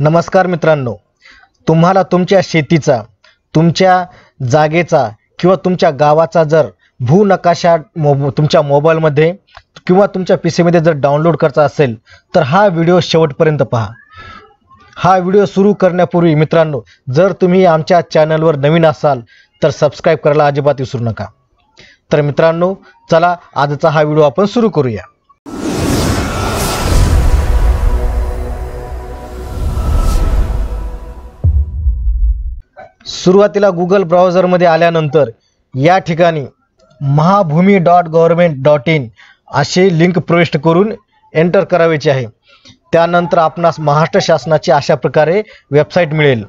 नमस्कार मित्रांनो. तुम्हाला तुमच्या शेतीचा तुमच्या जागेचा किंवा तुमच्या गावाचा जर भूनकाशा मो तुमच्या मोबाईलमध्ये किंवा तुमच्या पी सीमध्ये जर डाउनलोड करायचा असेल तर हा व्हिडिओ शेवटपर्यंत पहा. हा व्हिडिओ सुरू करण्यापूर्वी मित्रांनो जर तुम्ही आमच्या चॅनलवर नवीन असाल तर सबस्क्राईब करायला अजिबात विसरू नका. तर मित्रांनो चला आजचा हा व्हिडिओ आपण सुरू करूया. सुरुवातीला गुगल ब्राउझरमध्ये आल्यानंतर या ठिकाणी Mahabhumi dot government dot in असे लिंक प्रविष्ट करून एंटर करावेचे आहे. त्यानंतर आपणास महाराष्ट्र शासनाची अशा प्रकारे वेबसाईट मिळेल.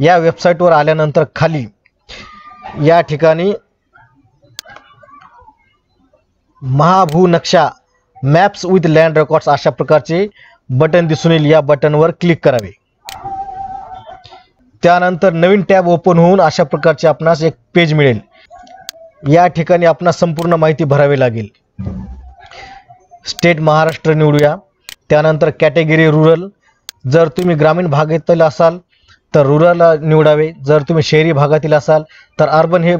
या वेबसाईटवर आल्यानंतर खाली या ठिकाणी Mahabhu Naksha maps with land records अशा प्रकारचे बटन दिसून येईल. या बटनवर क्लिक करावे. त्यानंतर नवीन टॅब ओपन होऊन अशा प्रकारचे आपणास एक पेज मिळेल. या ठिकाणी आपणास संपूर्ण माहिती भरावी लागेल. स्टेट महाराष्ट्र निवडूया. त्यानंतर कॅटेगरी रुरल. जर तुम्ही ग्रामीण भागातील असाल तर रुरल निवडावे. जर तुम्ही शहरी भागातील असाल तर अर्बन हे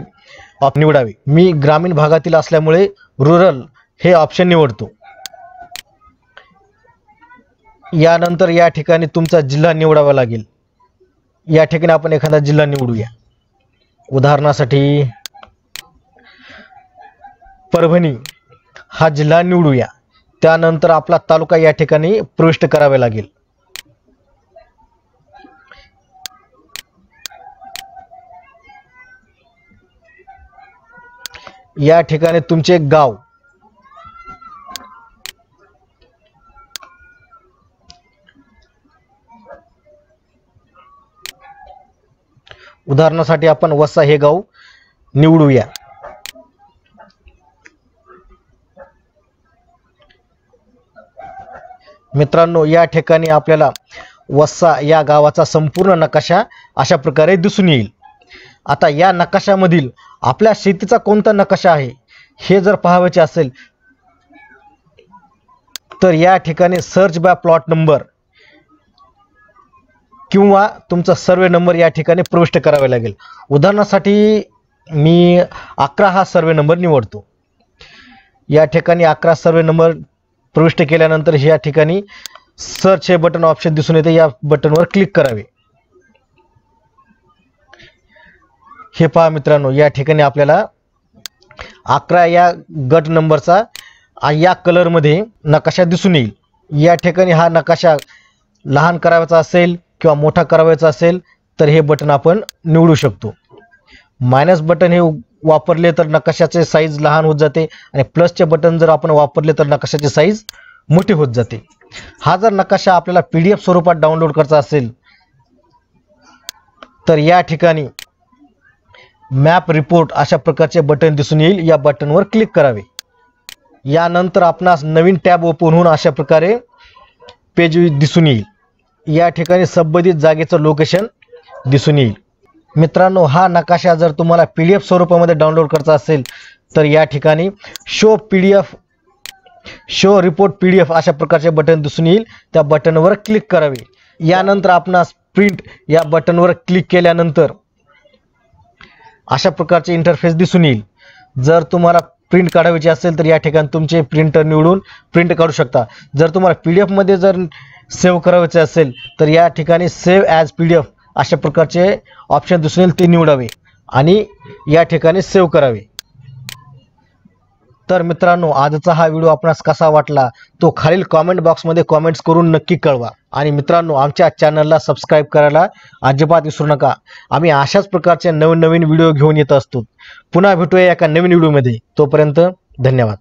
ऑप निवडावे. मी ग्रामीण भागातील असल्यामुळे रुरल हे ऑप्शन निवडतो. यानंतर या ठिकाणी तुमचा जिल्हा निवडावा लागेल. या ठिकाणी आपण एखादा जिल्हा निवडूया. उदाहरणासाठी परभणी हा जिल्हा निवडूया. त्यानंतर आपला तालुका या ठिकाणी प्रविष्ट करावे लागेल. या ठिकाणी तुमचे गाव उदाहरणासाठी आपण वसा हे गाव निवडूया. मित्रांनो या ठिकाणी आपल्याला वस्सा या गावाचा संपूर्ण नकाशा अशा प्रकारे दिसून येईल. आता या नकाशामधील आपल्या शेतीचा कोणता नकाशा आहे हे जर पाहायचे असेल तर या ठिकाणी सर्च बाय प्लॉट नंबर किंवा तुमचा सर्वे नंबर या ठिकाणी प्रविष्ट करावे लागेल. उदाहरणासाठी मी अकरा हा सर्वे नंबर निवडतो. या ठिकाणी अकरा सर्वे नंबर प्रविष्ट केल्यानंतर या ठिकाणी सर्च हे बटन ऑप्शन दिसून येते. या बटनवर क्लिक करावे. हे पहा मित्रांनो या ठिकाणी आपल्याला अकरा या गट नंबरचा या कलरमध्ये नकाशा दिसून येईल. या ठिकाणी हा नकाशा लहान करावायचा असेल किंवा मोठा करावायचा असेल तर हे बटन आपण निवडू शकतो. मायनस बटन हे वापरले तर नकाशाचे साईज लहान होत जाते आणि प्लसचे बटन जर आपण वापरले तर नकाशाची साईज मोठी होत जाते. हा जर नकाशा आपल्याला पी डी एफ स्वरूपात डाउनलोड करायचा असेल तर या ठिकाणी मॅप रिपोर्ट अशा प्रकारचे बटन दिसून येईल. या बटनवर क्लिक करावे. यानंतर आपणास नवीन टॅब ओपन होऊन अशा प्रकारे पेज दिसून येईल. या ठिकाणी संबंधित जागेचं लोकेशन दिसून येईल. मित्रांनो हा नकाशा जर तुम्हाला पी डी एफ स्वरूपामध्ये डाउनलोड करायचा असेल तर या ठिकाणी show P D F show report P D F अशा प्रकारचे बटन दिसून येईल. त्या बटनवर क्लिक करावे. यानंतर आपणास प्रिंट या बटनवर क्लिक केल्यानंतर अशा प्रकारचे इंटरफेस दिसून येईल. जर तुम्हाला प्रिंट काढायची असेल तर या ठिकाणी तुमचे प्रिंटर निवडून प्रिंट काढू शकता. जर तुम्हाला पी डी एफमध्ये जर सेव्ह करायचे असेल तर या ठिकाणी save as P D F अशा प्रकारचे ऑप्शन दिसून येईल ते निवडावे आणि या ठिकाणी सेव्ह करावे. तर मित्रांनो आजचा हा व्हिडिओ आपणास कसा वाटला तो खालील कॉमेंट बॉक्समध्ये कॉमेंट्स करून नक्की कळवा. आणि मित्रांनो आमच्या चॅनलला सबस्क्राईब करायला अजिबात विसरू नका. आम्ही अशाच प्रकारचे नवीन नवीन व्हिडिओ घेऊन येत असतो. पुन्हा भेटूया एका नवीन व्हिडिओमध्ये तोपर्यंत धन्यवाद.